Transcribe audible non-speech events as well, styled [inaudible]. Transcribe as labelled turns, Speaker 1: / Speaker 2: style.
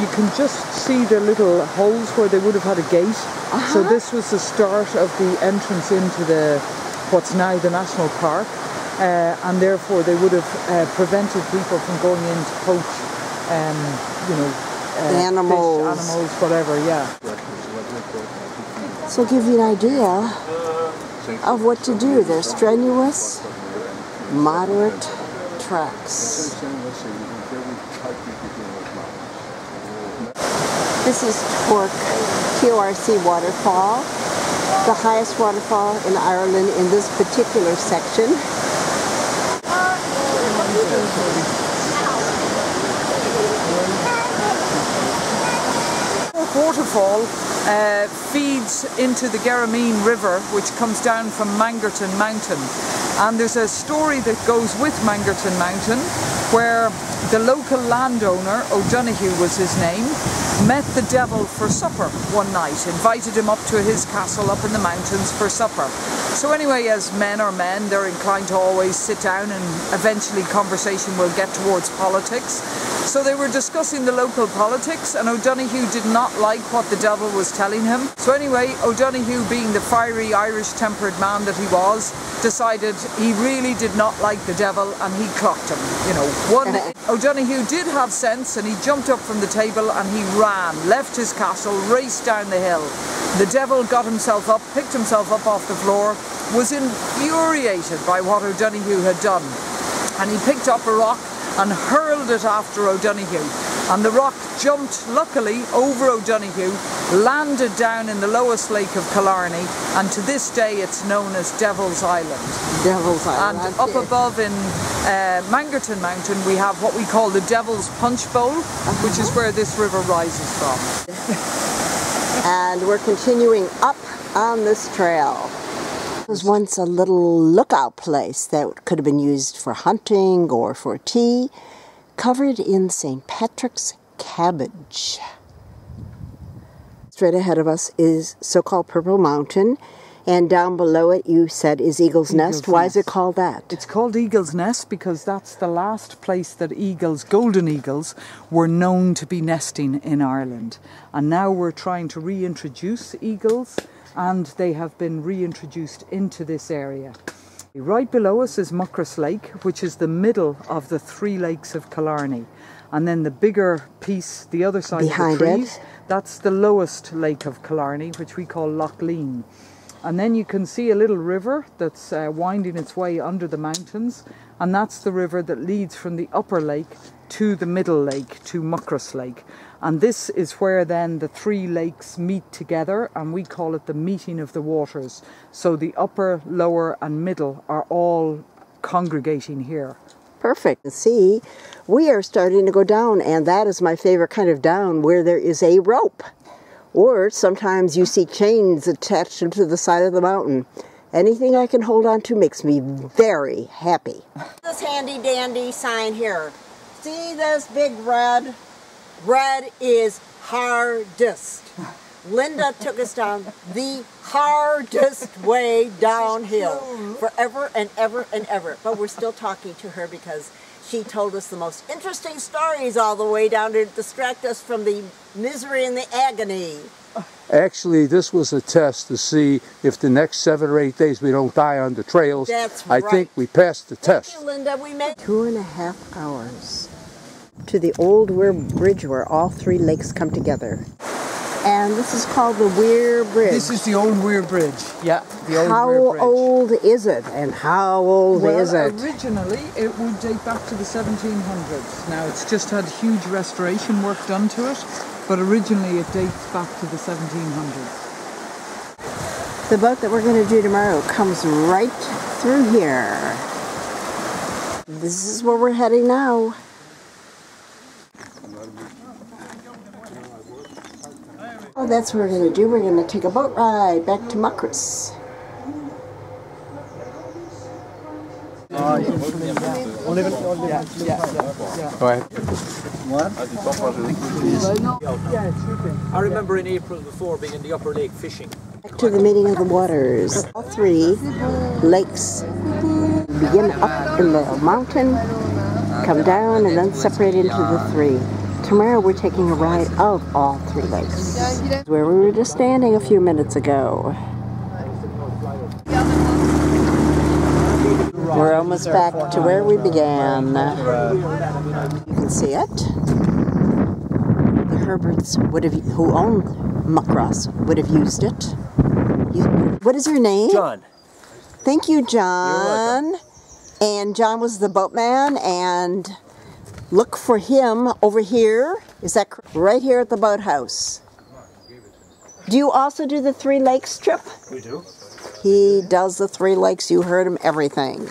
Speaker 1: you can just see the little holes where they would have had a gate. So
Speaker 2: Uh-huh.
Speaker 1: this was the start of the entrance into the what's now the national park, uh, and therefore they would have uh, prevented people from going in to poach, um, you know, uh, fish,
Speaker 2: Animals.
Speaker 1: animals, whatever. Yeah.
Speaker 2: So give you an idea of what to do. They're strenuous, moderate tracks. This is Torque TORC waterfall, the highest waterfall in Ireland in this particular section.
Speaker 1: waterfall uh, feeds into the Garrameen River, which comes down from Mangerton Mountain. And there's a story that goes with Mangerton Mountain where the local landowner, O'Donoghue was his name, met the devil for supper one night, invited him up to his castle up in the mountains for supper. So anyway, as men are men, they're inclined to always sit down and eventually conversation will get towards politics. So they were discussing the local politics and O'Donoghue did not like what the devil was telling him. So anyway, O'Donoghue being the fiery Irish tempered man that he was, decided he really did not like the devil and he clocked him. You know, one O'Donoghue did have sense and he jumped up from the table and he ran, left his castle, raced down the hill. The devil got himself up, picked himself up off the floor, was infuriated by what O'Donoghue had done. And he picked up a rock and hurled it after O'Donoghue. And the rock jumped, luckily, over O'Donoghue, landed down in the lowest lake of Killarney, and to this day it's known as Devil's Island.
Speaker 2: Devil's Island.
Speaker 1: And up above in uh, Mangerton Mountain, we have what we call the Devil's Punch Bowl, which is where this river rises from. [laughs]
Speaker 2: and we're continuing up on this trail. It was once a little lookout place that could have been used for hunting or for tea, covered in St. Patrick's cabbage. Straight ahead of us is so-called Purple Mountain, and down below it, you said, is Eagle's, Nest.
Speaker 1: Eagle's
Speaker 2: Why is it called that?
Speaker 1: It's called Eagle's Nest because that's the last place that eagles, golden eagles, were known to be nesting in Ireland. And now we're trying to reintroduce eagles, and they have been reintroduced into this area. Right below us is Muckross Lake, which is the middle of the three lakes of Killarney. And then the bigger piece, the other side
Speaker 2: Behind
Speaker 1: of the
Speaker 2: it?
Speaker 1: trees, that's the lowest lake of Killarney, which we call Lough Leane. And then you can see a little river that's uh, winding its way under the mountains, and that's the river that leads from the upper lake to the middle lake, to Muckross Lake. And this is where then the three lakes meet together, and we call it the meeting of the waters. So the upper, lower, and middle are all congregating here.
Speaker 2: Perfect. See, we are starting to go down, and that is my favorite kind of down where there is a rope. Or sometimes you see chains attached to the side of the mountain. Anything I can hold on to makes me very happy. This handy dandy sign here. See this big red? Red is hardest. Linda took us down the hardest way downhill forever and ever and ever. But we're still talking to her because she told us the most interesting stories all the way down to distract us from the misery and the agony.
Speaker 3: Actually, this was a test to see if the next seven or eight days we don't die on the trails.
Speaker 2: That's
Speaker 3: I
Speaker 2: right.
Speaker 3: think we passed the
Speaker 2: Thank
Speaker 3: test.
Speaker 2: you, Linda. We made two and a half hours to the old Weir Bridge where all three lakes come together. And this is called the Weir Bridge.
Speaker 1: This is the old Weir Bridge. Yeah, the old
Speaker 2: how
Speaker 1: Weir Bridge.
Speaker 2: How old is it and how old
Speaker 1: Well,
Speaker 2: is it?
Speaker 1: originally it would date back to the 1700s. Now it's just had huge restoration work done to it, but originally it dates back to the 1700s.
Speaker 2: The boat that we're going to do tomorrow comes right through here. This is where we're heading now. Oh, that's what we're going to do. We're going to take a boat ride back to Muckross.
Speaker 3: Go ahead.
Speaker 4: I remember in April before being in the upper lake fishing.
Speaker 2: Back to the meeting of the waters. All three lakes begin up in the mountain, come down, and then separate into the three. Tomorrow we're taking a ride of all three lakes, where we were just standing a few minutes ago. We're almost back to where we began. You can see it. The Herberts would have, who own Muckross, would have used it. What is your name?
Speaker 4: John.
Speaker 2: Thank you, John. And John was the boatman, and look for him over here. Is that right here at the boathouse? Do you also do the Three Lakes trip?
Speaker 4: We do.
Speaker 2: He does the Three Lakes. You heard him everything.